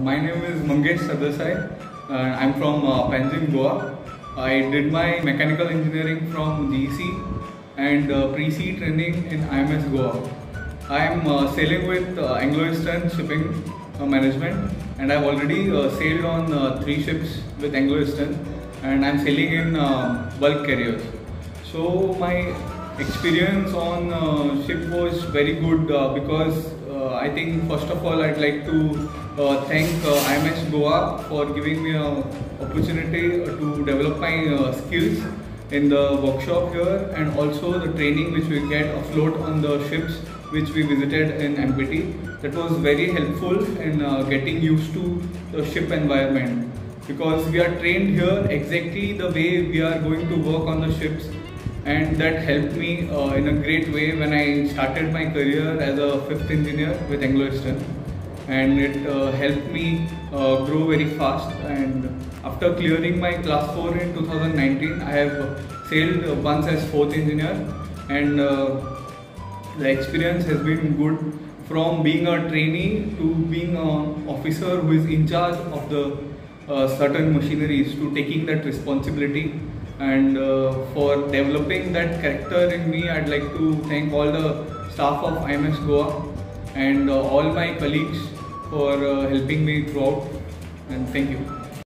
My name is Mangesh Sardessai. Uh, I'm from uh, Panjim, Goa. I did my mechanical engineering from GC and uh, pre-sea training in IMS Goa. I'm uh, sailing with uh, Anglo-Eastern Shipping uh, Management and I've already uh, sailed on three ships with Anglo-Eastern and I'm sailing in bulk carriers. So my experience on ship was very good because I think first of all I'd like to uh, thank uh, IMS Goa for giving me an opportunity to develop my uh, skills in the workshop here and also the training which we get afloat on the ships which we visited in MPT. That was very helpful in uh, getting used to the ship environment because we are trained here exactly the way we are going to work on the ships and that helped me uh, in a great way when I started my career as a fifth engineer with Anglo Eastern and it uh, helped me uh, grow very fast. And after clearing my class 4 in 2019 I have sailed once as fourth engineer. And uh, the experience has been good. From being a trainee to being an officer who is in charge of the uh, certain machineries to taking that responsibility and uh, for developing that character in me i'd like to thank all the staff of ims goa and uh, all my colleagues for uh, helping me throughout. And thank you